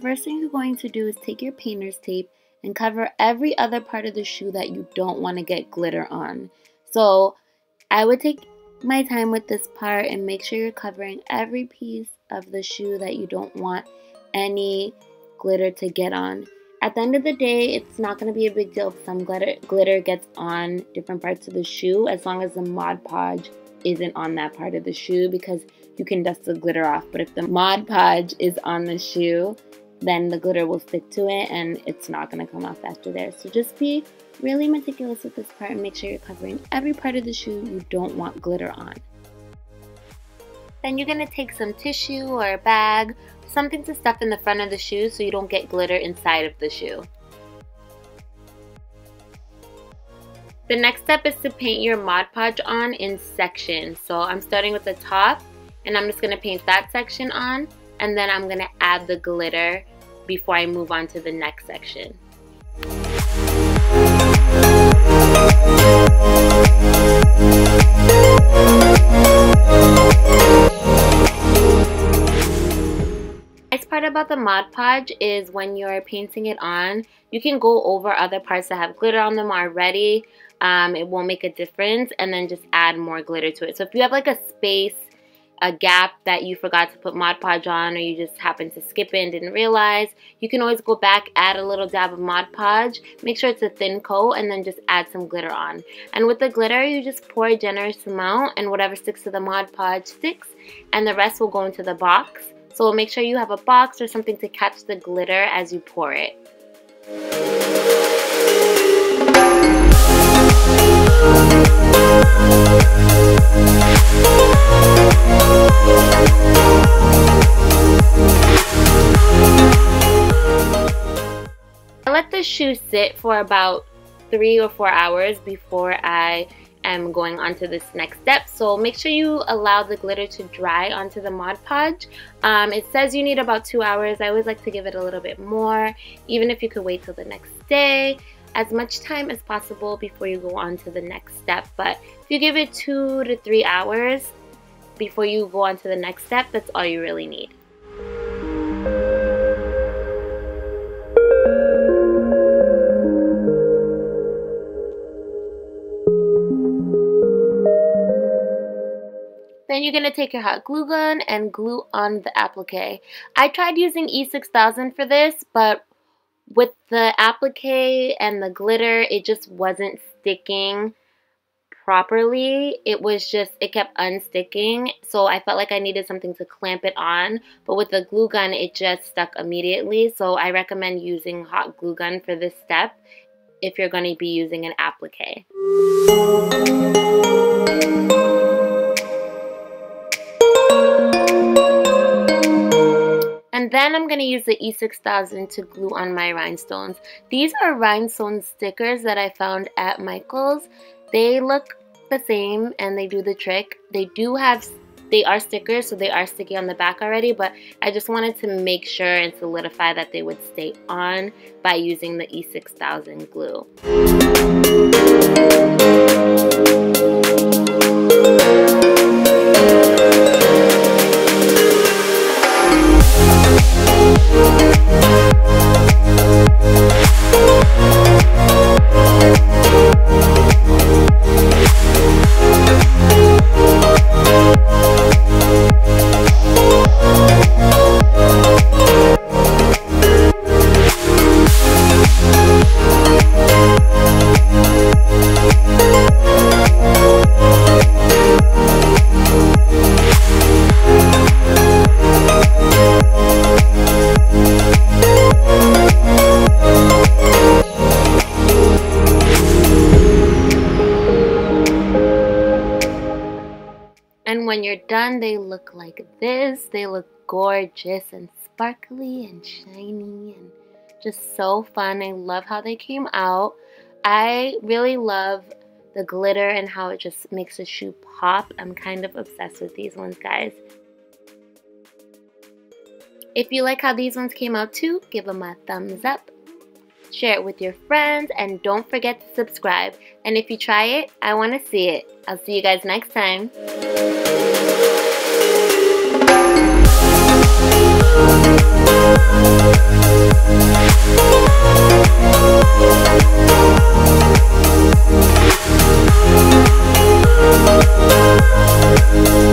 first thing you're going to do is take your painter's tape and cover every other part of the shoe that you don't want to get glitter on. So I would take my time with this part and make sure you're covering every piece of the shoe that you don't want any glitter to get on. At the end of the day, it's not going to be a big deal if some glitter, glitter gets on different parts of the shoe as long as the Mod Podge isn't on that part of the shoe because you can dust the glitter off. But if the Mod Podge is on the shoe, then the glitter will stick to it and it's not going to come off after there. So just be really meticulous with this part and make sure you're covering every part of the shoe you don't want glitter on. Then you're going to take some tissue or a bag, something to stuff in the front of the shoe so you don't get glitter inside of the shoe. The next step is to paint your Mod Podge on in sections. So I'm starting with the top and I'm just going to paint that section on and then I'm going to add the glitter before I move on to the next section. About the Mod Podge is when you're painting it on, you can go over other parts that have glitter on them already. Um, it won't make a difference and then just add more glitter to it. So if you have like a space a gap that you forgot to put Mod Podge on or you just happened to skip it and didn't realize, you can always go back, add a little dab of Mod Podge, make sure it's a thin coat, and then just add some glitter on. And with the glitter, you just pour a generous amount and whatever sticks to the Mod Podge sticks, and the rest will go into the box. So make sure you have a box or something to catch the glitter as you pour it. I let the shoe sit for about three or four hours before I am going on to this next step. So make sure you allow the glitter to dry onto the Mod Podge. Um, it says you need about two hours. I always like to give it a little bit more, even if you could wait till the next day. As much time as possible before you go on to the next step. But if you give it two to three hours before you go on to the next step, that's all you really need. Then you're going to take your hot glue gun and glue on the applique. I tried using E6000 for this, but with the applique and the glitter, it just wasn't sticking properly. It was just, it kept unsticking. So I felt like I needed something to clamp it on. But with the glue gun, it just stuck immediately. So I recommend using hot glue gun for this step if you're going to be using an applique. And then I'm going to use the E6000 to glue on my rhinestones. These are rhinestone stickers that I found at Michael's. They look the same and they do the trick. They do have, they are stickers, so they are sticky on the back already, but I just wanted to make sure and solidify that they would stay on by using the E6000 glue. When you're done, they look like this. They look gorgeous and sparkly and shiny and just so fun. I love how they came out. I really love the glitter and how it just makes the shoe pop. I'm kind of obsessed with these ones, guys. If you like how these ones came out too, give them a thumbs up. Share it with your friends and don't forget to subscribe. And if you try it, I want to see it. I'll see you guys next time.